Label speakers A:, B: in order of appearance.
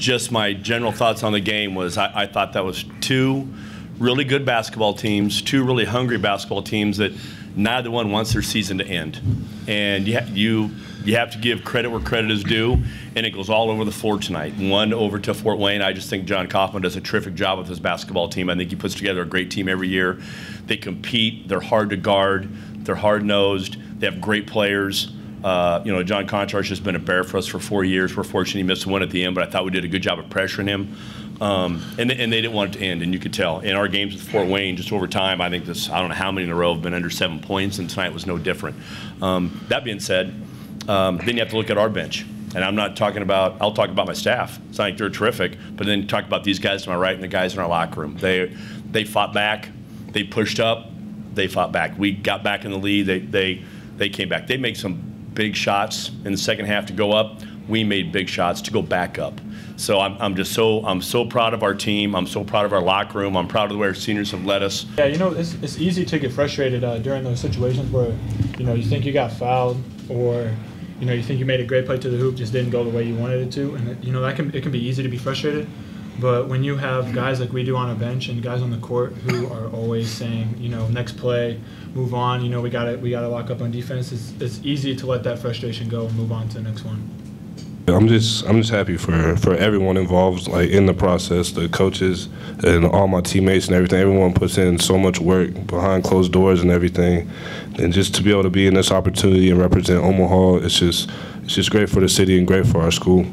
A: just my general thoughts on the game was I, I thought that was two really good basketball teams, two really hungry basketball teams that neither one wants their season to end. And you, you, you have to give credit where credit is due, and it goes all over the floor tonight. One over to Fort Wayne. I just think Jon Coffman does a terrific job with his basketball team. I think he puts together a great team every year. They compete, they're hard to guard, they're hard nosed, they have great players. Uh, you know, John Koncharz has been a bear for us for four years. We're fortunate he missed one at the end, but I thought we did a good job of pressuring him. Um, and, and they didn't want it to end, and you could tell. In our games with Fort Wayne, just over time, I think this, I don't know how many in a row have been under seven points, and tonight was no different. Um, that being said, um, then you have to look at our bench. And I'm not talking about, I'll talk about my staff. It's not like they're terrific, but then you talk about these guys to my right and the guys in our locker room. They, they fought back, they pushed up, they fought back. We got back in the lead, they, they, they came back. They made some big shots in the second half to go up. We made big shots to go back up. So I'm, I'm just so I'm so proud of our team. I'm so proud of our locker room. I'm proud of the way our seniors have led us.
B: Yeah, you know, it's, it's easy to get frustrated uh, during those situations where, you know, you think you got fouled or, you know, you think you made a great play to the hoop, just didn't go the way you wanted it to, and you know that can it can be easy to be frustrated. But when you have guys like we do on a bench and guys on the court who are always saying, you know, next play, move on. You know, we got to we got to lock up on defense. It's, it's easy to let that frustration go and move on to the next one.
C: I'm just I'm just happy for for everyone involved, like in the process, the coaches and all my teammates and everything. Everyone puts in so much work behind closed doors and everything, and just to be able to be in this opportunity and represent Omaha, it's just it's just great for the city and great for our school.